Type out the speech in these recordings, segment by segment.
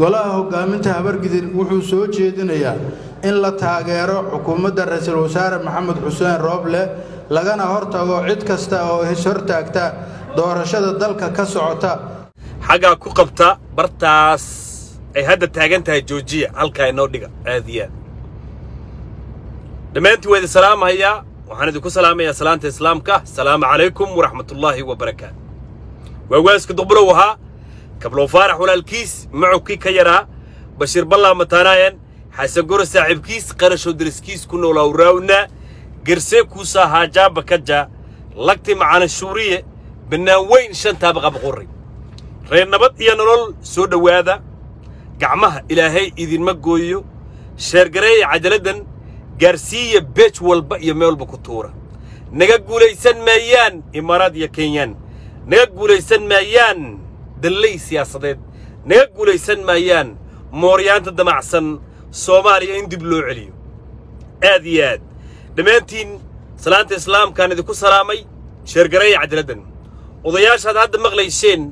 golaha hogaaminta habargidir wuxuu soo jeedinayaa in la taageero xukuumadda ra'iisul wasaare maxamed xuseen rooble lagana hortago cid kasta oo ishortaagta doorashada dalka ka socota. Xaggaa ku qabta bartaas ay hadda taagan tahay joojiya halkaa inoo dhiga aadiyaa dhammaantii waa idin salaamahayaa waxaan idinku salaamayaa salaanta islaamka. Asalaamu calaykum waraxmatullaahi wabarakaatu waawaaska duqbulow ahaa kablow faarax walaalkiis macowkii ka yaraa bashiir ballaa mataanaayan xasan goro saaxiibkiis qarashow deriskiis ku noolaa raawna gersee kuusaa haajaaba kaja lagti macana shuuriye bannaan weyn shantaaba qabaqorray reer nabad iyo nolol soo dhowaada gacmaha ilaahay idinma gooyo sheergareeya cajaladdan gaarsiiya beej walba iyo meel walba ku tuura. Naga guulaysan maayaan imaaraad iyo kenyaan. Naga guulaysan maayaan dallay siyaasadeed naga guulaysan maayaan mooryaanta damacsan soomaaliya in dib loo celiyo. Aad iyo aad. Dhammaantiin salaanta islaamkaan idinku salaamay sheergareeya cajaladdan odayaashaad hadda maqlayseen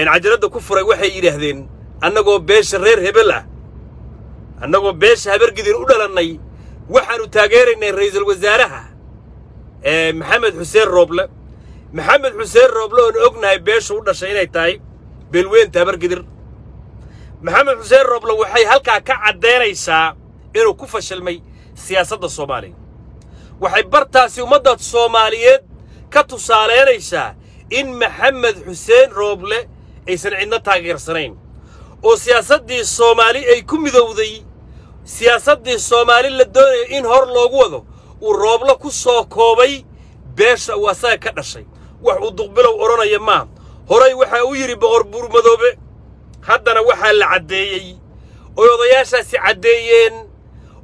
een cajaladda ku furay waxay yidhaahdeen annagoo beesha reer hebel ah annagoo beesha habargidir u dhalannay waxaannu taageeraynay ra'iisul wasaaraha ee maxamed xuseen rooble maxamed xuseen rooble oonu ognahay beeshu u dhashay inay tahay beelweynta habargidir maxamed xuseen rooble waxay halkaa ka caddaynaysaa inuu ku fashilmay siyaasadda soomaaliya waxay bartaasi ummadda soomaaliyeed ka tusaalaynaysaa in maxamed xuseen rooble aysan cidno taageersanayn. Oo siyaasaddii soomaali ay ku midowday siyaasaddii soomaali la doonaya in hor loogu wado uu rooblo ku soo koobay beesha uu asaga ka dhashay wax uu duqbilow odhanaya maa horay waxaa u yidhi boqor buurmadoobe. Haddana waxaa la caddeeyey. Oy odayaashaasi caddeeyeen.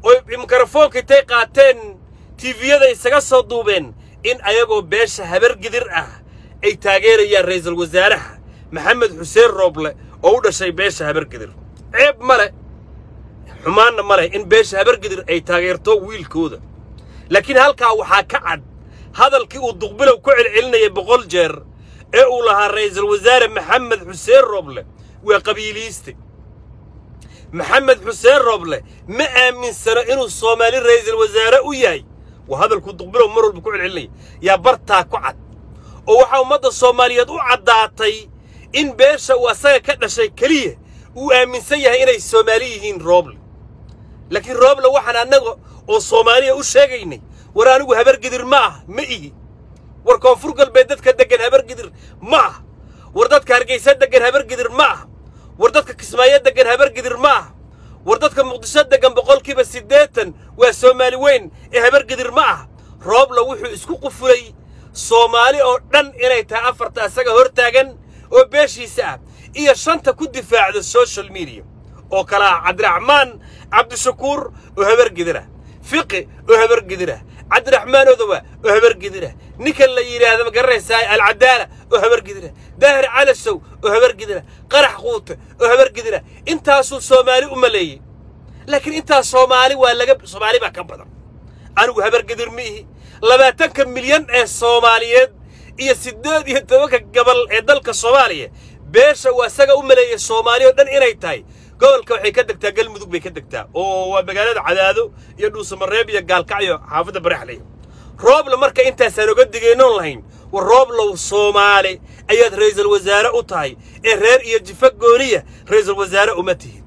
Oy mikrofoonka intay qaateen. Tiifiyada isaga soo duubeen in ayagoo beesha habargidir ah ay taageerayaan ra'iisul wasaaraha maxamed xuseen rooble oo u dhashay beesha habargidir ceeb ma leh xumaanna ma leh in beesha habargidir ay taageerto wiilkooda. Laakiin halkaa waxaa ka cad hadalkii uu duqbilow ku celcelinayay boqol jeer ee uu lahaa ra'iisul wasaare maxamed xuseen rooble waa qabiiliiste maxamed xuseen rooble ma aaminsano inuu soomaali ra'iisul wasaare u yahay? Waa hadalkuu duqbilow mar walba ku celcelinaya yaa bartaa ku cad. Oo waxaa ummadda soomaaliyeed u caddaatay in beesha uu asaga ka dhashay keliya uu aaminsan yahay inay soomaali yihiin rooble. Laakiin rooble waxaan annaga oo soomaaliya u sheegaynay war anigu habargidir ma ah ma ihi. War koonfur galbeed dadka deggan habargidir ma ah. War dadka hargaysa deggan habargidir ma ah. War dadka kismaayo deggan habargidir ma ah. War dadka muqdisho deggan boqolkiiba siddeetan waa soomaali weyn ee habargidir ma ah. Rooble wuxuu isku qufulay soomaali oo dhan inay tahay afarta asaga hor taagan oo beeshiisa ah iyo shanta ku difaacda social media oo kale ah cabdiraxmaan cabdishakuur oo habargidirah fiqi oo habargidirah cabdiraxmaan odowa oo habargidirah ninkan la yidhaahda ma garanaysaa alcadaala oo habargidirah daahir calasow oo habargidirah qarax quute oo habargidirah intaasuu soomaali u maleeyey laakiin intaas soomaali waa laga soomaali baa ka badan. Anigu habargidir ma ihi. Labaatanka milyan ee soomaaliyeed iyo siddeed iyo tobanka gobol ee dalka soomaaliya beesha uu asaga u maleeyay soomaali oo dhan inay tahay gobolka waxay ka degtaa galmudug bay ka degtaa oo waa magaalada cadaado iyo dhuusamareeb iyo gaalkacyo xaafadda baraxley rooble marka intaasaan oga digaynoon lahayn war rooblow soomaali ayaad ra'iisul wasaare u tahay ee reer iyo jifa gooniya ra'iisul wasaare uma tihid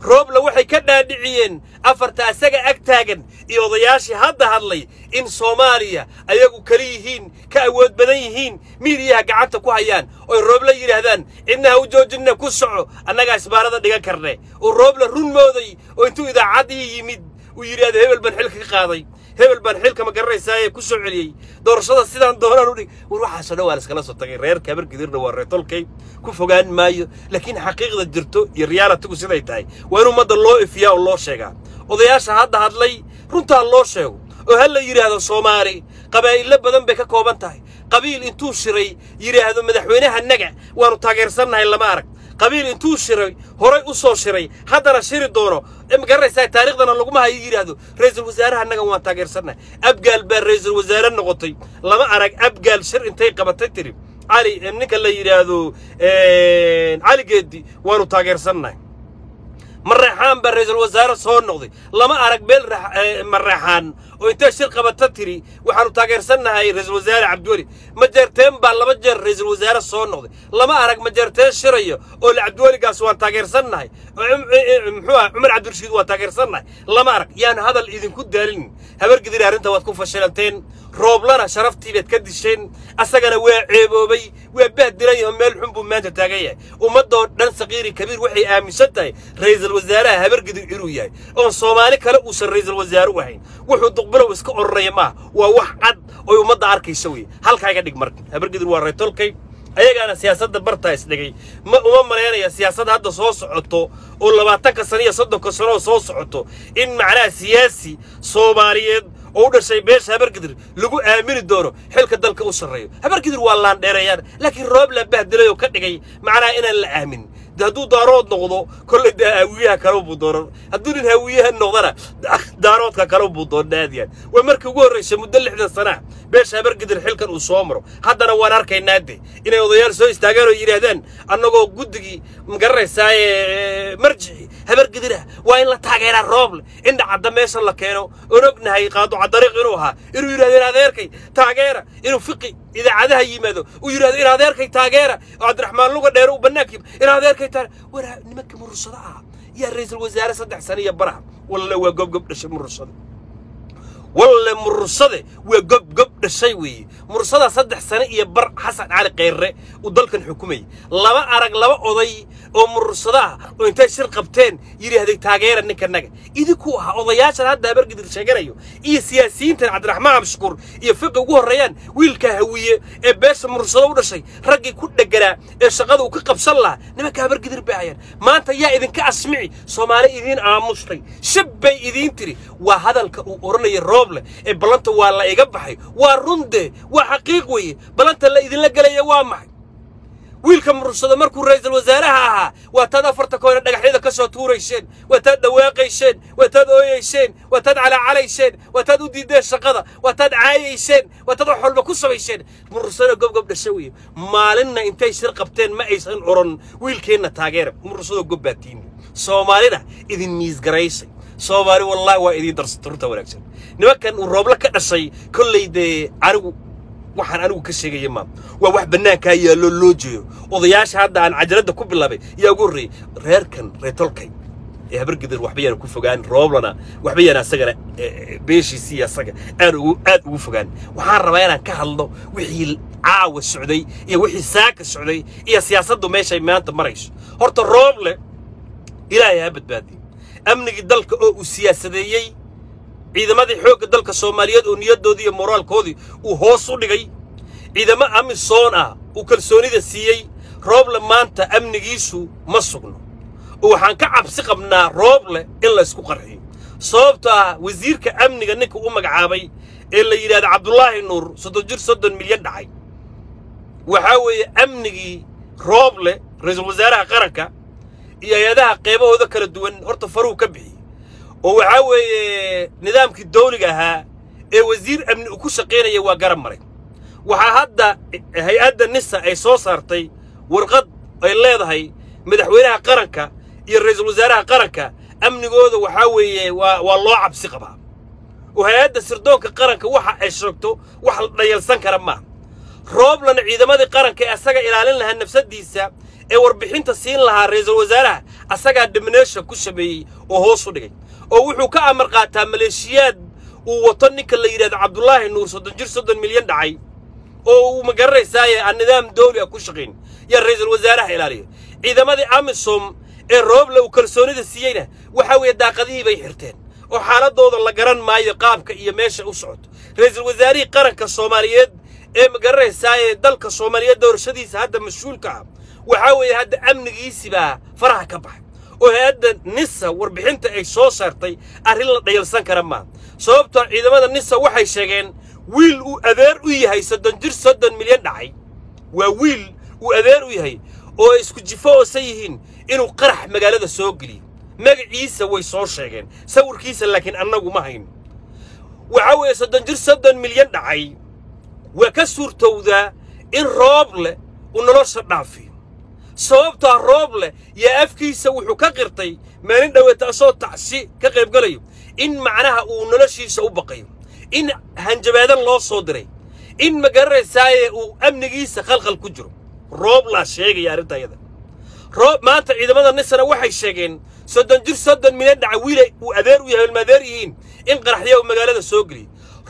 rooble waxay ka dhaadhiciyeen afarta asaga ag taagan iyo odayaashii hadda hadlay in soomaaliya ayagu keli yihiin ka awood badan yihiin miidiyaha gacanta ku hayaan. Oy rooble yidhaahdaan cidnaha u joojinna ku soco annagaa isbaarada dhigan karne. Uu rooble run mooday oo intuu idaacaddii yimid uu yidhaahdo hebel baan xilka ka qaaday hebel baan xilka ma garanaysaaye ku soo celiyey. Doorashada sidaan doonaan u dhig war waxaasoo dhan waa la iskala soo tagay. Reerka habargidirna waa reertolkay ku fogaan maayo laakiin xaqiiqda jirto iyo riyaalatigu siday tahay. Waa in ummadda loo ifiyaa oo loo sheegaa. Odayaasha hadda hadlay runtaa loo sheego. Oo ha la yidhaahdo soomaali qabaa'illo badan bay ka kooban tahay. Qabiil intuu shiray yidhaahdo madaxweynaha naga waannu taageersannahay lama arag qabiil intuu shiray horay u soo shiray haddana shiri doono. Ma garanaysaa taariikhdana laguma hayo yidhaahdo ra'iisul wasaaraha annaga waan taageersannahay. Abgaal baa ra'iisul wasaare noqotay. Lama arag abgaal shir intay qabatay tiri. Cali ninka la yidhaahdo cali geedi waanu taageersannahay mareexaan baa ra'iisul wasaare soo noqday. Lama arag beel mareexaan oo intay shir qabata tiri waxaanu taageersannahay ra'iisul wasaare cabdiweli majeerteen baa laba jeer ra'iisul wasaare soo noqday. Lama arag majeerteen shirayo oo le cabdiweligaas waan taageersannahay. Muxuu ah cumar cabdirashiid waan taageersannahay. Lama arag yaan hadal idinku daalinin. Habargidiri arrinta waad ku fashilanteen rooblana sharaftii baad ka disheen asagana waa ceeboobay waa bahdilan yaho meel xun buu maanta taagan yahay. Ummaddoo dhan saqiiri kabiir waxay aaminsan tahay ra'iisul wasaaraha habargidir inuu yahay. Oon soomaali kale uusan ra'iisul wasaare u ahayn. Wuxuu duqbilow iska ororaya maaha waa wax cad oy ummadda arkaysa weye halkaa iga dhig marka. Habargidir waa raytolkay ayagaana siyaasadda bartaa isdhigay ma uma malaynaya siyaasadda hadda soo socoto oo labaatanka sano iyo soddonka sanoo soo socoto in macnaha siyaasi soomaaliyeed oo u dhashay beesha habargidir lagu aamini doono xilka dalka u sarreeyo. Habargidir waa laandheereeyaan laakiin roob la bahdilay oo ka dhigay. Macnaha inaan la aamin hadduu daarood noqdo kolley dee haawiyaha kale buu doonan hadduu nin haawiyaha noqdana daaroodka kale buu doonnaadiyaan waa markii ugu horraysay muddo lixdan sanaa beesha habargidir xilkan uu soo maro. Haddana waan arkaynaa de inay odayaal soo istaagaan oo yidhaahdaan annagoo guddigii magaranaysaayee marjici habargidirah waa in la taageeraa rooble in dhacadda meesha la keeno oon ognahay qaaduca dariiq inuu ahaa. Inuu yidhahdo in adeerkay taageera. Inuu fiqi idaacadaha yimaado. Uu yidhahdo in adeerkay taageera. Oo cabdiraxmaan luga dheero uu bannaankiiba in adeerkay taageera waraa nimanka murursada ah yaa ra'iisul wasaare saddex sano iyo baraha. Walle waa gobgob dhashay murursada walle murursade waa gobgob dhashay weeye murursada saddex sano iyo bar xasan cali khayrre uu dalkan xukumayay laba arag laba oday oo murursada ah oo intay shir qabteen yidhaahday taageera ninkanaga idinku ahaa odayaashan hadda habargidir sheeganayo iyo siyaasiyiintan cabdiraxmaan abshukuur iyo fiqi ugu horreeyaan wiilka hawiye ee beesha murursada u dhashay raggii ku dheganaa ee shaqada uu ka qabsan lahaa nimanka habargidir bay hayaan. Maanta yaa idinka asmici soomaali idiin aamustay shab bay idiin tiri. Waa hadalka uu odhanaya rooble ee ballanta waa la iga baxay waa runde waa xaqiiq weeye. Ballanta la idinla gelaya waa maxay? Wiilka murursada markuu ra'iisul wasaaraha ahaa waa taad afarta koona dhagaxyada ka soo tuurayseen waa taad dhawaaqayseen waa taad ooyayseen waa taad calaacalayseen waa u diideen shaqada waa taad caayayseen waa taad wax walba ku samayseen. Murursada gobgob dhasha weeye. Maalinna intay shir qabteen ma aysan oran wiilkeenna taageera. Murursada gob baa tiimi. Soomaalina idin miisgaraysay soomaali wallaahi waa idiin darsata runta wanaagsan. Nimankan uu roobla ka dhashay kolley dee anigu waxaan anigu ka sheegaya maa waa wax bannaankaa yaallo loo jeeyo odayaasha hadda aan cajaladda ku bilaabay yaa ugu horreeyey reerkan reetolkay ee habargidir waxba yaana ku fogaan rooblana waxba yaana asagana beeshiisi asaga aan ugu aad ugu fogaan. Waxaan rabaa inaan ka hadlo wixii caawa socday iyo wixii saaka socday iyo siyaasaddu meeshay maanta marayso. Horta rooble ilaahay ha badbaadiyo amnigii dalka oo uu siyaasadeeyey ciidamadii xoogga dalka soomaaliyeed oo niyaddoodii iyo moraalkoodii uu hoos u dhigay ciidamo amisoon ah uu kalsoonida siiyey rooble maanta amnigiisu ma sugno. Oo waxaan ka cabsi qabnaa rooble in laysku qarxiyo. Sababto ah wasiirka amniga ninka u magacaabay ee la yidhahda cabdulaahi nuur soddon jir soddon milyan dhacay. Waxaa weeye amnigii rooble ra'iisul wasaaraha qaranka iyo hay'adaha qeybahooda kala duwan horta faruu ka bixiyey oo waxaa weeye nidaamkii dawliga ahaa ee wasiir amni uu ku shaqaynaya waa garab maray. Waxaa hadda hay'adda nisa ay soo saartay warqad ay leedahay madaxweynaha qaranka iyo ra'iisul wasaaraha qaranka. Amnigooda waxaa weeye waa loo cabsi qabaa. Oo hay'adda sirdoonka qaranka waxa ay sheegto wax la dhayalsan kara maaha rooblana ciidamadii qaranka ee asaga ilaalin lahaa nafsaddiisa ee warbixinta siin lahaa ra'iisul wasaaraha asagaa domination ku sameeyey oo hoos u dhigay oo wuxuu ka amar qaataa maleeshiyaad uu wato ninka la yidhahdo cabdulaahi nuur soddon jir soddon milyan dhacay oo uu magaranaysaayee aan nidaam dawli ah ku shaqayn yaa ra'iisul wasaaraha ilaaliya ciidamadii amisom ee rooble uu kalsoonida siiyeyna waxaa weeye daaqadihii bay xirteen oo xaaladooda la garan maayo qaabka iyo meesha u socoto ra'iisul wasaarihii qaranka soomaaliyeed ee magaranaysaayee dalka soomaaliyeed doorashadiisa hadda mas'uulka ah waxaa weeye hadda amnigiisibaa faraha ka baxay oo hay'adda nisa warbixinta ay soo saartay arrin la dhayalsan kara maaha sababtoo ciidamada nisa waxay sheegeen wiil uu adeer u yahay soddon jir soddon milyan dhacay. Waa wiil uu adeer u yahay oo isku jifo oosa yihiin inuu qarax magaalada soo geliyo. Magaciisa way soo sheegeen sawirkiisa laakiin annagu ma hayn waxaa weeye soddon jir soddon milyan dhacay. Waa ka suurtowdaa in roob leh uu nolosha dhaafiyo sababtaa roob leh yaa afkiisa wuxuu ka qirtay maalin dhoweeta asoo tacsi ka qaybgalayo in macnaha uu noloshiisa u baqayo in hanjabaadan loo soo diray in ma garanaysaaye uu amnigiisa khalkhal ku jiro. Roob laa sheegaya arrinta ayada roob maanta ciidamada nisana waxay sheegeen soddon jir soddon milyan dhaca wiile uu adeer u yahay ilmaadeer yihiin in qaraxya uu magaalada soo geliyey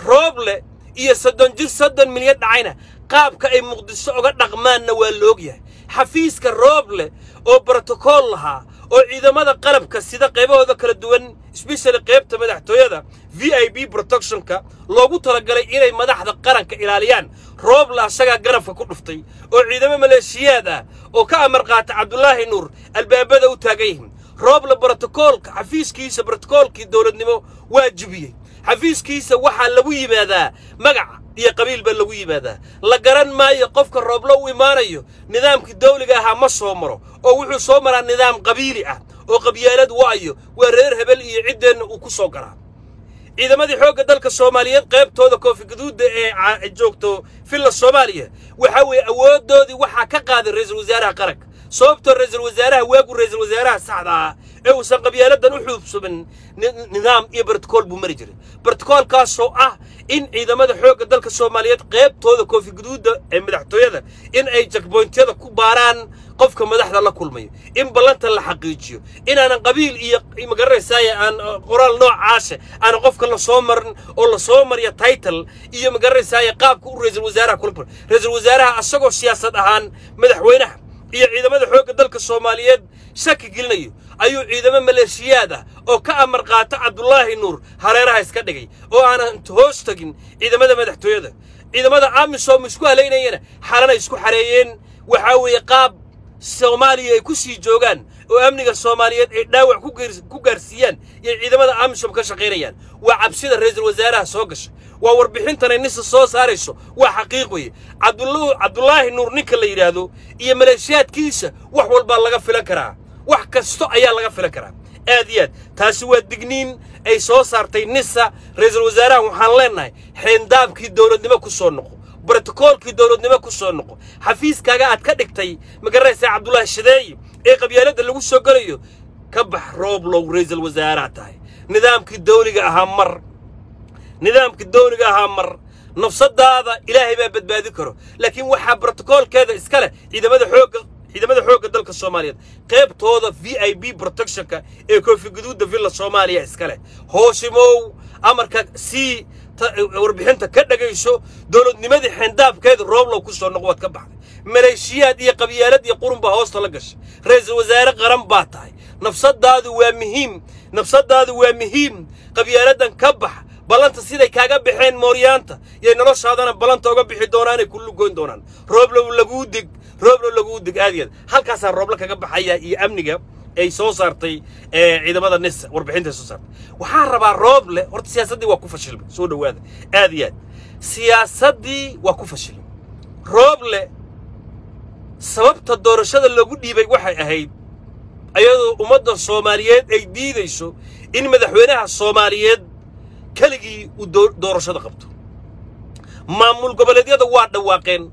roob leh iyo soddon jir soddon milyan dhacayna qaabka ay muqdiso oga dhaqmaanna waa la ogyahay xafiiska roob leh oo brotokool lahaa oo ciidamada qalabka sida qaybahooda kala duwan sbeshali qaybta madaxtooyada v i b protectionka loogu talagalay inay madaxda qaranka ilaaliyaan. Roobla asagaa garabka ku dhuftay oo ciidamo maleeshiyaad ah oo ka amar qaata cabdulaahi nuur albaabada u taagan yihiin roobla brotokoolka xafiiskiisa brotokoolkii dowladnimo waa jibiyey xafiiskiisa waxaa lagu yimaadaa magaca iyo qabiil baa lagu yimaadaa. La garan maayo qofka rooblo u imaanayo nidaamkii dawliga ahaa ma soo maro oo wuxuu soo maraa nidaam qabiili ah oo qabyaalad wa'ayo waa reer hebel iyo ciddeenna uu ku soo garaa. Ciidamadii xoogga dalka soomaaliyeed qaybtooda koofi gaduudda ee joogto villa soomaaliya waxaa weeye awooddoodii waxaa ka qaaday ra'iisul wasaaraha qaranka sababtoo ra'iisul wasaaraha waagu ra'iisul wasaaraha saxda ah ee uusan qabyaaladan u xuubsumin nidaam iyo brotokool buu mari jiray. Brotokoolkaasoo ah in ciidamada xoogga dalka soomaaliyeed qaybtooda koofi gaduudda ee madaxtooyada in ay jakboyntyada ku baaraan qofka madaxda la kulmayo in ballanta la xaqiijiyo inaanan qabiil iyo magaranaysaay aan qoraal noocaase aanan qofka la soo marin oo la soo mariya title iyo magaranaysaay qaabka u ra'iisul wasaaraha kula kul ra'iisul wasaaraha asagoo siyaasad ahaan madaxweynaha iyo ciidamada xoogga dalka soomaaliyeed shaki gelinayo ayuu ciidamo maleeshiyaad ah oo ka amar qaata cabdulaahi nuur hareeraha iska dhigay oo aanan hoos tegin ciidamada madaxtooyada. Ciidamada amisom isku halaynayana xalana isku xareeyeen. Waxaa weeye qaab soomaaliya ay ku sii joogaan oo amniga soomaaliyeed ay dhaawac ku gaarsiiyaan iyo ciidamada amisom ka shaqaynayaan waa cabsida ra'iisul wasaaraha soo gasha waa warbixintanay nisa soo saarayso waa xaqiiq weye cabdulaahi nuur ninka la yidhaahdo iyo maleeshiyaadkiisa wax walbaa laga filan karaa wax kasto ayaa laga filan karaa. Aad iyo aad taasi waa digniin ay soo saartay nisa ra'iisul wasaaraha waxaan leennahay xeendaabkii dowladnimo ku soo noqo brotokoolkii dowladnimo ku soo noqo xafiiskaaga aad ka dhigtay ma garanaysaa cabdulaahi shadeeye ee qabyaaladda lagu soo gelayo ka bax rooblow ra'iisul wasaaraha tahay. Nidaamkii dawliga ahaa mar nidaamkii dawliga ahaa mar nafsadaada ilaahay baa badbaadi karo laakiin waxaa brotokoolkeeda iska leh ciidamada xoogga ciidamada xoogga dalka soomaaliyeed. Qaybtooda v i b protectionka ee koofi guduudda villa soomaaliya iska leh hoosimow amarka c warbixinta ka dhagayso dowladnimadii xeendaabkeeda rooblow ku soo noq waad ka baxday. Maleeshiyaad iyo qabyaalad iyo qurun baa hoosta la gashay. Ra'iisul wasaare qaran baa tahay. Nafsadaadu waa muhiim nafsadaadu waa muhiim. Qabyaaladan ka bax ballanta siday kaaga baxeen mooryaanta yay noloshaadana ballanta uga bixi doonaanay kullu goyn doonaan. Rooblow laguu dig rooblow laguu dig aad iyo aad halkaasaa rooblo kaga baxaya iyo amniga ay soo saartay ciidamada nisa warbixintay soo saartay. Waxaa rabaa roob leh horta siyaasaddii waa ku fashilmay soo dhowaada aad iyo aad siyaasaddii waa ku fashilmay. Roob leh sababta doorashada loogu dhiibay waxay ahayd ayadoo ummadda soomaaliyeed ay diidayso in madaxweynaha soomaaliyeed keligii uu doorashada qabto. Maamul goboleedyada waa dhawaaqeen.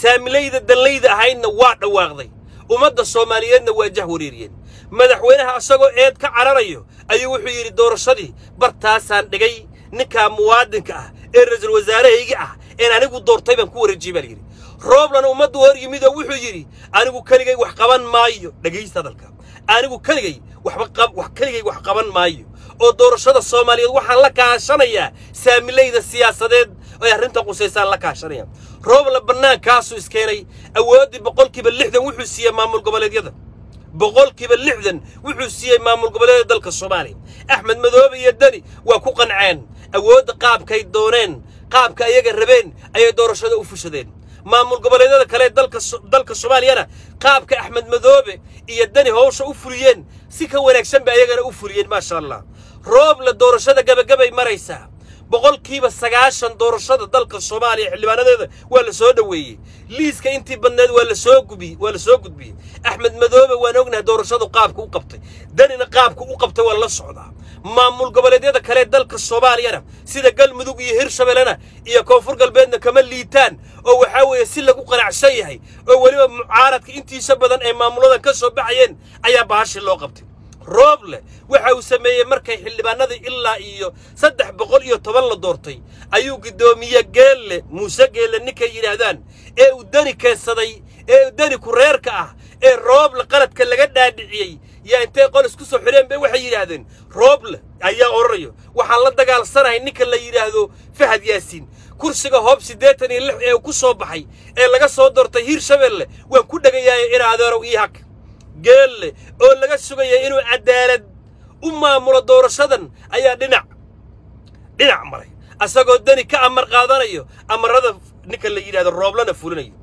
Saamilayda danlayda ahaydna waa dhawaaqday. Ummadda soomaaliyeedna waa jah wareeriyeen. Madaxweynaha asagoo eed ka cararayo ayuu wuxuu yidhi doorashadii bartaasaan dhigay. Ninkaa muwaadinka ah ee ra'iisul wasaarahaygi ah een anigu doortay baan ku wareejiyey baa layidhi rooblana ummaddu hor yimid oo wuxuu yidhi anigu keligay wax qaban maayo dhegaysta hadalka anigu keligay waxba wax keligay wax qaban maayo oo doorashada soomaaliyeed waxaan la kaashanayaa saamilayda siyaasadeed ay arrintan qusaysaan la kaashanayaan roobla bannaankaasuu iskeenay awooddii boqolkiiba lixdan wuxuu siiyey maamul goboleedyada. Boqolkiiba lixdan wuxuu siiyey maamul goboleedyada dalka soomaaliya. Axmed madoobe iyo deni waa ku qanceen. Awoodda qaabkay dooneen qaabka ayaga rabeen ayay doorashada u fushadeen. Maamul goboleedyada kale dalka soomaaliyana qaabka axmed madoobe iyo deni howsha u fuliyeen si ka wanaagsan bay ayagana u fuliyeen maasha allah roobla doorashada gabagabay maraysaa boqolkiiba sagaashan doorashada dalka soomaaliya xildhibaanadeeda waa la soo dhoweeyey. Liiska intii badneed waa la soo gubi waa la soo gudbiyey axmed madoobe waan ognahay doorashadu qaabka u qabtay. Danina qaabka u qabtay waa la socdaa. Maamul goboleedyada kale dalka soomaaliyana sida galmudug iyo hirshabellena iyo koonfur galbeedna kama liitaan oo waxaa weeye si lagu qanacsan yahay oo weliba mucaaradka intiisa badan ay maamuladan ka soo baxayeen ayaa bahashi loo qabtay rooble waxa uu sameeyey markay xildhibaanadii ilaa iyo saddex boqol iyo toban la doortay. Ayuu guddoomiye geelle muuse geelle ninkay yidhaahdaan ee uu dani keensaday ee dani ku-reerka ah ee rooble qaladka laga dhaadhiciyey. Yaa intay qol isku soo xidheen bay waxay yidhaahdeen rooble ayaa odhanayo waxaan la dagaalsanahay ninka la yidhaahdo fahad yaasiin kursiga hoob siddeetan iyo lix ee ku soo baxay ee laga soo doortay hiirshabelle waan ku dhegayaaye in adeerow ii hag geelle oo laga sugayay inuu cadaalad u maamulo doorashadan ayaa dhinac dhinac maray. Asagoo dani ka amar qaadanayo amarada ninka la yidhahdo rooblena fulinayo.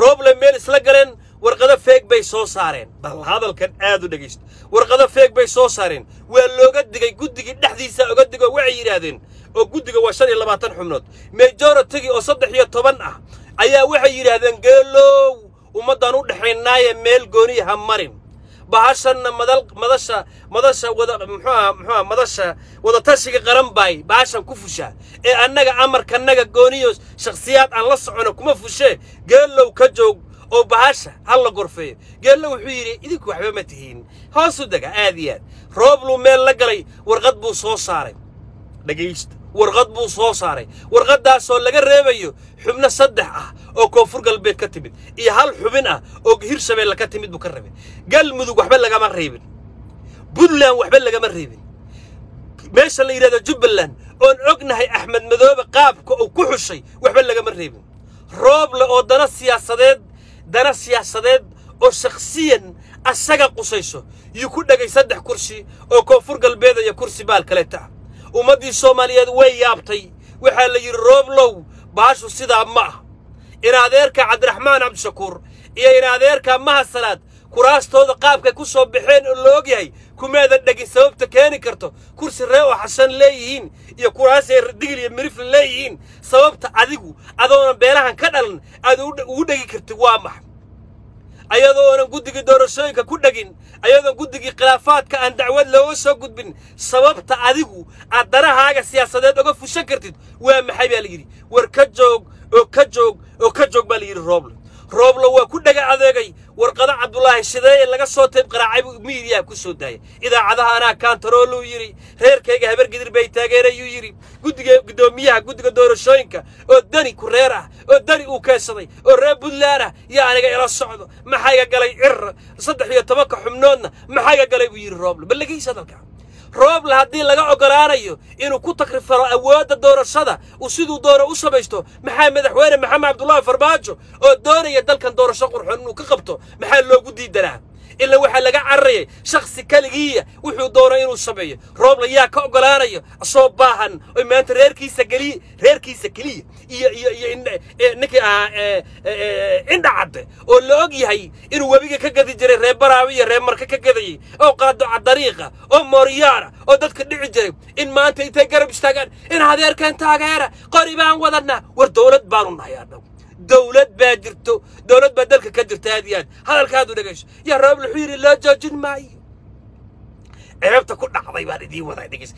Rooble meel isla galeen warqado feeg bay soo saareen. Bal hadalkan aad u dhegaysto warqado feeg bay soo saareen. Waa looga digay guddigii dhexdiisa oga digo waxay yidhaahdeen oo guddiga waa shan iyo labaatan xubnood. Majoritigii oo saddex iyo toban ah ayaa waxay yidhaahdeen geelow ummaddan u dhexaynaaye meel gooniya ha marin bahashanna madasha madasha wada muxuuha muxuuha madasha wadatashiga qaran baay bahashan ku fushaa ee annaga amarkanaga gooniyo shakhsiyaad aan la socono kuma fushee geelow ka joog oo bahasha ha la gorfeeyo. Geello wuxuu yidhi idinku waxba ma tihiin. Hoosu dega aad iyo aad. Roobluu meel la galay warqad buu soo saaray. Dhegaysta warqad buu soo saaray. Warqaddaasoo laga reebayo xubno saddex ah oo koonfur galbeed ka timid iyo hal xubin ah oo hirshabeelle ka timid buu ka rabay galmudug waxba lagama reebin. Buntland waxba lagama reebin. Meesha la yidhahdo jubbaland oon ognahay axmed madoobe qaabka uu ku xushay waxba lagama reebin. Rooble oo dana siyaasadeed dana siyaasadeed oo shakhsiyan asaga qusayso. Yuu ku dhegay saddex kursi oo koonfur galbeed iyo kursi baal kaleeta ah ummaddii soomaaliyeed way yaabtay. Waxaa la yidhi rooblow baashu sidaa ma ah in adeerka cabdiraxmaan cabdishakuur iyo in adeerka mahasalaad kuraastooda qaabkay ku soo baxeen oo la og yahay kumeeda dhegin sababta keeni karto kursi ree oo xashan leeyihiin iyo kuraasay digil iyo mirifle leeyihiin sababta adigu adoona beelahan ka dhalan aad ugu dhegi kartid waa maxa ayadoo oonan guddigii doorashooyinka ku dhegin ayadoon guddigii khilaafaadka aan dacwad looga soo gudbin sababta adigu aad danahaaga siyaasadeed oga fushan kartid waa maxay baa la yidhi? War ka joog oo ka joog oo ka joog baa la yidhi rooble rooblo waa ku dhega adeegay warqado cabdulaahi shideeye laga soo tayb qaraacay buu miidiyaha ku soo daayay. Idaacadaha anaa kaantarooluu yidhi reerkayga habar gidir bay taageerayuu yidhi. Guddiga guddoomiyaha guddiga doorashooyinka oo dani ku reer ah oo dani uu keensaday oo reer puntland ah iyo aniga ila socdo. Maxayga galay cir saddex iyo tobanka xubnoodna maxayga galay buu yidhi rooble bal lagiis hadalka rooble haddii laga oggolaanayo inuu ku takrifalo awoodda doorashada uu siduu doono u samaysto maxaa madaxweyne maxamed cabdullaahi farmaajo oo doonaya dalkan doorasho qurxoon inuu ka qabto maxaa loogu diidanaa ilaa waxaa laga cararayay shakhsi keligiiya wuxuu doono inuu sameeyo. Rooble yaa ka oggolaanayo asoo baahan oo maanta reerkiisa geliya reerkiisa keliya iyo iyo iyo ninkii ahaa indha cadde oo la og yahay inuu webiga ka gadi jiray reer baraawi iyo reer marka ka gadayay oo qaado dariiqa oo mooriyaana oo dadka dhici jiray in maanta intay garab istaagaan in adeerkan taageera qori baan wadanaa war dowlad baanu nahay dowlad baa jirto dowlad baa dalka ka jirta aad iyo aad. Hadalkaadu dhegayso yaa rooble wuxuu yidhi loo joojin maayo. Ceebta ku dhacday baan idiin wadaa dhegays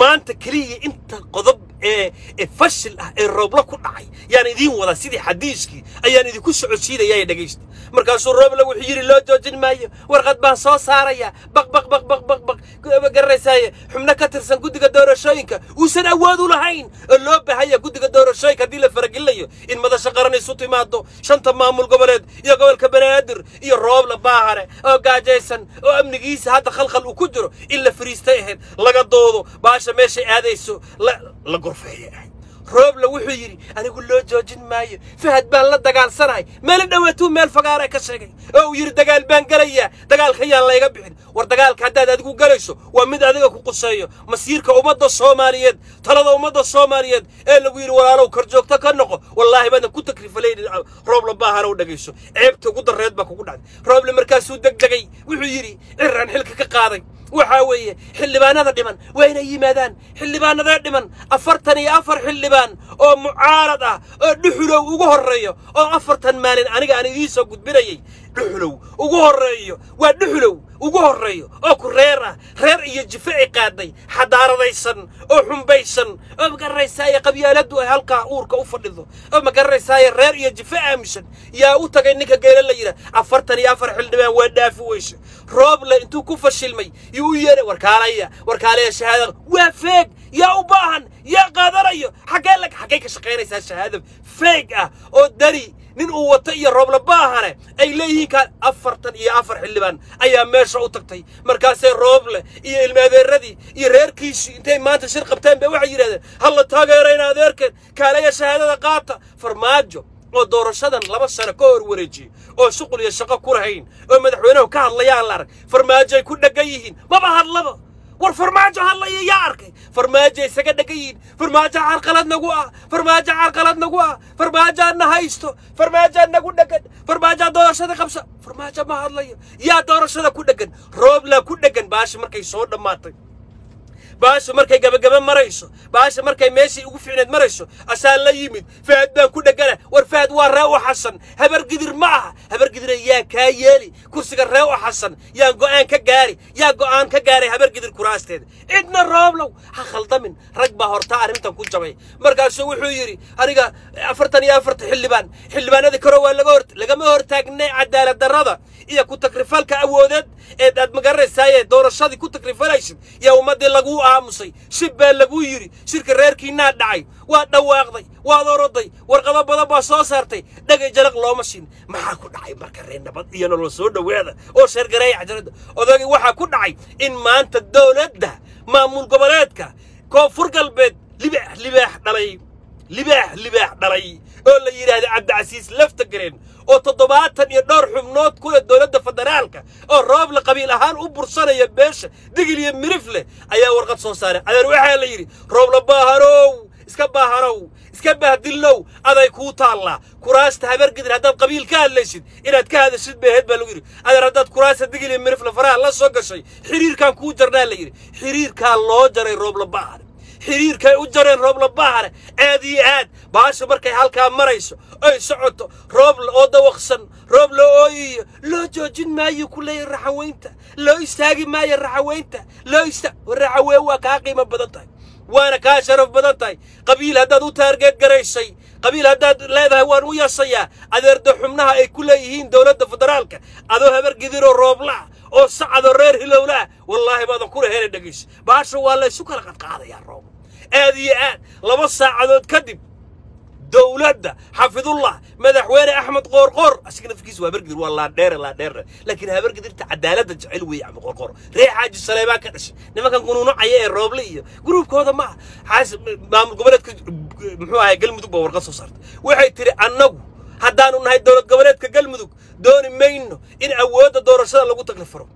maanta keliya inta qodob ee fashil ah ee rooblo ku dhacay yaan idiin wadaa sidii xadiiskii ayaan idinku socodsiinaya dhegaysta markaasuu rooble wuxuu yidhi loo joojin maayo warqad baan soo saaraya baq baq baq baq baq baq garanaysaaye xubno ka tirsan guddiga doorashooyinka uusan awood u lahayn oo loo baahaya guddiga doorashooyinka haddii la faragelinayo in madasha qaran isu timaado shanta maamul goboleed iyo gobolka banaadir iyo rooble baahare oo gaajaysan oo amnigiisa hadda khalkhal uu ku jiro in la fariistay ahayd laga doodo baasha meeshay aadayso la gorfeeyay ahayd rooble wuxuu yidhi anigu loo joojin maayo. Fahad baan la dagaalsanahay. Meelo dhowaatuu meel fagaara ka sheegay. Oo uu yidhi dagaal baan gelayaa dagaalka yaan layga bixin. War dagaalka haddaad adigu gelayso waa mid adiga ku quseeyo. Masiirka ummadda soomaaliyeed talada ummadda soomaaliyeed ee lagu yidhi walaalow korjoogto ka noqo wallaahi baadan ku takrifalaynin rooble baahana u dhagayso ceebta ugu darreed baa kugu dhacday. Rooble markaasuu degdegay. Wuxuu yidhi ciraan xilka ka qaaday waxaa weeye xildhibaanada dhiman waa inay yimaadaan. Xildhibaanadee dhiman afartan iyo afar xildhibaan oo mucaarad ah oo dhuxulow ugu horreeyo oo afartan maalin aniga aan idiin soo gudbinayay dhuxulow. Ugu horreeyo waa dhuxulow. Ugu horreeyo oo ku reer ah reer iyo jife ay qaaday xadaaradaysan oo xumbaysan oo magaranaysaaye qabyaaladdu ay halkaa uurka u fadhido oo magaranaysaaye reer iyo jife aaminsan yaa u tagay ninka geela la yidhaah afartan iyo afar xildhibaan waa dhaafi weyse rooble intuu ku fashilmay yuu u yeedhay warkaalaya warkaalaya shahaada waa feeg yaa u baahan yaa qaadanayo. Xaggee xaggay ka shaqaynaysaa shahaado feeg ah oo dari nin uu wato iyo rooble baahane ay leeyihiin kaa afartan iyo afar xildhibaan ayaa meesha u tagtay. Markaasay rooble iyo ilmaadeeradii iyo reerkiisii intay maanta shir qabteen bay waxay yidhahdeen halla taageerayna adeerkeen kaalaya shahaadada qaata. Farmaajo oo doorashadan laba sano ka hor wareejiyey oo shuqul iyo shaqo ku lahayn oo madaxweynuhu ka hadlayaan la arag farmaajo ay ku dheggan yihiin. Maba hadlaba war farmaajo hadlaya yaa arkay. Farmaajo isaga dheggan yihiin. Farmaajo carqalad nagu ah. Farmaajo carqalad nagu ah. Farmaajoad na haysto. Farmaajoad nagu dheggan farmaajoa doorashada qabsa farmaajo ma hadlayo. Yaa doorashada ku dheggan rooblaa ku dheggan baashi markay soo dhammaatay baasha markay gabagaba marayso baasha markay meeshii ugu fiicneed marayso asaa la yimid faad baan ku dhegana war faad waa ree u xasan habar gidir ma aha. Habar gidira yaa kaa yeeli. Kursiga ree u xasan yaan go'aan ka gaari. Yaa go'aan ka gaaray habar gidir kuraasteeda cidna rooblow. Ha khaldamin. Rag baa hortaa arrintan ku jabay. Markaasuu wuxuu yidhi aniga afartan iyo afarta xildhibaan. Xildhibaanadii kore waa laga hor lagama hortaagnay cadaalad darrada iyo ku takrifalka awoodeed eed aad magaranaysaayee doorashadii ku takrifalaysid yaa ummaddii laguu aamusay. Shib baa laguu yidhi shirka reerkiinaa dhacay. Waad dhawaaqday waad oroday warqado badan baa soo saartay. Dhagay jalaq looma siin maxaa ku dhacay marka reer nabad iyo nolol soo dhowaada oo sheergareeya cajaradda odagii waxaa ku dhacay in maanta dowladda maamul goboleedka koonfur galbeed libaax libaax dhalay libaax libaax dhalay oo la yidhaahda cabdicasiis lafta gareen oo toddobaatan iyo dhowr xubnood ku leh dowladda federaalka oo rooble qabiil ahaan u bursanaya beesha digil iyo mirif leh ayaa warqad soo saaray. Adeer waxaa la yidhi rooble baahanow iska baahanow iska bahdilnow aday kuu taallaa. Kuraasta habargidir haddaad qabiil ka hadlaysid inaad ka hadashid beeheed baa lagu yidhi. Adeer haddaad kuraasta digil iyo mirifle faraha la soo gashay xiriirkan kuu jarnaa la yidhi. Xiriirkaa loo jaray rooble baahane xiriirkay u jareen rooble baahane aad iyo aad. Baasha markay halkaa marayso ay socoto. Roob oo dawaqsan. Roob la ooyiyo loo joojin maayo ku leeya raxaweynta. Loo istaagi maayo raxaweynta. Loo ista raxaween waa kaa qiimo badan tahay. Waana kaa sharaf badan tahay. Qabiil haddaad u taargeed garaysay qabiil haddaad leedahay waan u yasayaa adeerda xubnaha ay ku leeyihiin dowladda federaalka adoo habar gidiroo rooblaah oo sacadoo reer hilowlaah wallaahi baadan kula hela dhegaysa. Baasha waa laysu kala qadqaadayaa roob. Aad iyo aad laba saacadood kadib dowladda xafidullah madaxweyne axmed qoorqoor asiga nafkiisa waa habargidir waa laadheere laadheere laakiin habargidirta cadaaladda jecel weeye axmed qoorqoor ree xaaji saleebaan ka dhashay nimankan gunuunucaya ee rooble iyo gruubkooda ma aha xaas maamul goboleedka muxuu ahay galmudug baa warqad soo saartay waxay tidhi annagu haddaanu nahay dowlad goboleedka galmudug dooni mayno in awoodda doorashada lagu taklifaro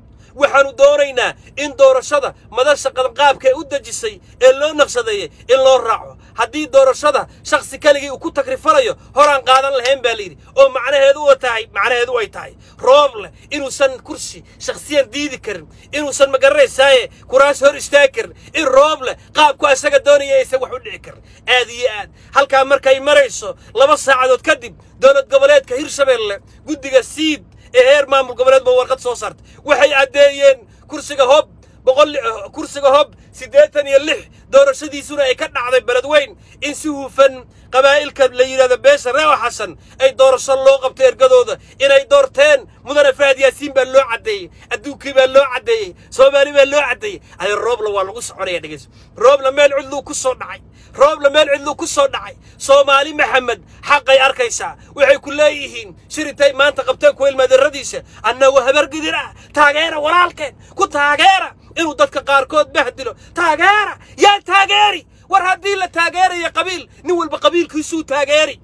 waxaannu doonaynaa in doorashada madasha qadanqaabka ee u dejisay ee loo naqshadeeyey in loo raaco. Haddii doorashada shakhsi keligii uu ku takrifalayo horaan qaadan lahayn baa layidhi oo macnaheedu tahay macnaheedu ay tahay. Rooble inuusan kursi shakhsiyan diidi karin inuusan magaranaysaye kuraas hor istaagi karin in rooble qaabku asaga doonaya aysan wax u dhici karin. Aad iyo aad. Halkaa markay marayso laba saacadood kadib dowlad goboleedka hirshabeelle guddiga siid ee heer maamul goboleed ba warqad soo saartay. Waxay caddeeyeen kursiga hob boqol kursiga hob siddeetan iyo lix doorashadiisuna ay ka dhacday beledweyn in si hufan qabaa'ilka la yidhahdo beesha reewa xasan ay doorasho loo qabto ergadooda. Inay doorteen mudane fahad yaasiin baa loo caddeeyey adduunkii baa loo caddeeyey soomaali baa loo caddeeyey. Ade roobla waa lagu soconaya dhegeyso. Roobla meel cidluu ku soo dhacay roobla meel cidluu ku soo dhacay. Soomaali maxamed xaqay arkaysaa. Waxay ku leeyihiin shirintay maanta qabteen ku ilmaadarradiisa annagu habargidir ah taageera walaalkeen. Ku taageera inuu dadka qaarkood bahdilo taageera yaa taageeri! War haddii la taageerayo qabiil nin walba qabiilkiisuu taageeri.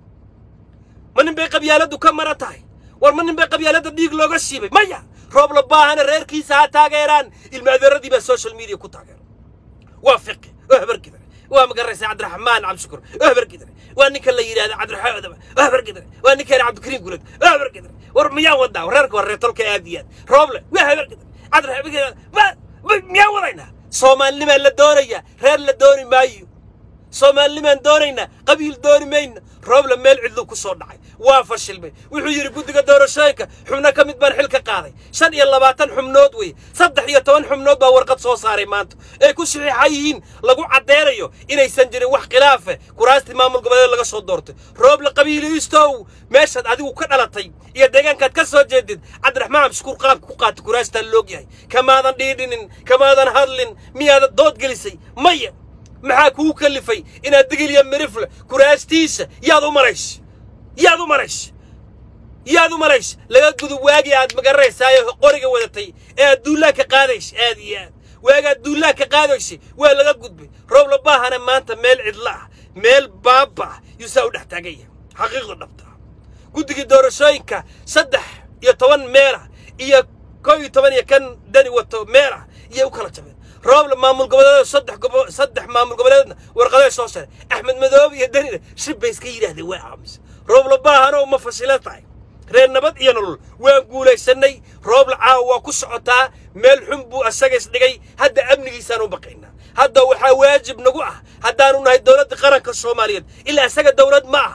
Ma nin bay qabyaaladdu ka maran tahay? War ma nin bay qabyaaladda dhiig looga siibay? Maya roob la baahana reerkiisa ha taageeraan. Ilmaadeeradii baa social media ku taageera. Waa fiqi oo habargidare waa magaraysa cabdiraxmaan cabdishukur oo habargidare waa ninka la yidhahda cabdiraxmaan odaba oo habargidare waa ninka yidhahda cabdikariim gulad oo habargidare war miyaan wadaa reerka waa reer tolka aad iyo aad rooble waa habargidare cabdiraxmaan miyaa wadaynaa soomaalinimaa la doonaya reer la dooni maayo soomaalinimaan doonaynaa qabiil dooni mayna rooble meel cidlu ku soo dhacay. Waa fashilmay wuxuu yidhi guddiga doorashooyinka xubno ka mid baan xil ka qaaday. Shan iyo labaatan xubnood wey. Saddex iyo toban xubnood baa warqad soo saaray maanta. Ay ku saxiixa yihiin lagu caddeynayo inaysan jirin wax khilaafe. Kuraastii maamul goboleed laga soo doortay. Rooble qabiiliistow meeshaad adigu ka dhalatay iyo deegaankaad ka soo jeedid cabdiraxmaan cabdishukuur qaabka ku qaatay kuraastaan loogyahay kamaadan dhiidhinin kamaadan hadlin miyaadan dood gelisay? Maya maxaa kugu kallifay inaad digilya mirifle kuraastiisa yaad u maraysa yaad u maraysa yaad u maraysa laga gudub waagii aad magaranaysaayoo qoriga wadatay. Ee aad duullaanka qaadaysa aad iyo aad. Waagaad duullaanka qaadaysa waa laga gudbay. Roob la baahana maanta meel cidla ah. Meel baaba ah yuusaa u dhex taagan yahay. Xaqiiqda dhabta. Ah guddigii doorashooyinka saddex iyo toban meelah iyo koo iyo toban iyo kan dani wato meelah iyay u kala jabeen rooble maamul goboleed saddex maamul goboleedna warqaday soo saray axmed madoobe iyo danina shib bay iska yidhaahdeen waa aamise rooble baahana uma fasila tahay. Reer nabad iyo nolol waan guulaysanay rooble caawa waa ku socotaa meel xun buu asaga isdhigay hadda amnigiisaan u baqaynaa. Hadda waxaa waajib nagu ah haddaanu nahay dowladda qaranka soomaaliyeed ilaa isaga dowlad ma ah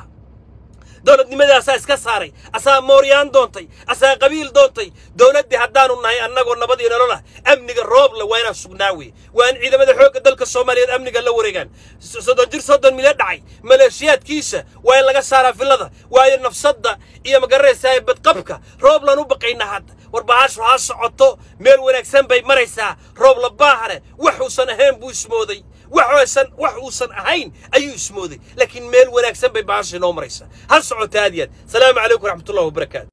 dowladnimadaasaa iska saaray asaa mooryaan doontay asaa qabiil doontay. Dowladdii haddaanu nahay annagoo nabad iyo nolol ah amniga rooble waa inaan sugnaa weye waa in ciidamada xoogga dalka soomaaliyeed amniga la wareegaan. Soddon jir soddon milyan dhacay. Maleeshiyaadkiisa waa in laga saaraa villada waayo nafsadda iyo ma garanaysaa badqabka rooblaan u baqaynaa hadda. War bahashu ha socoto meel wanaagsan bay maraysaa. Roob la baahane waxuusan ahayn buu ismooday waxuusan wax uusan ahayn ayuu ismooday laakiin meel wanaagsan bay bahasha inoo maraysaa ha socoto aad iyo aad salaamu calaykum waraxmatullahi wabarakaatu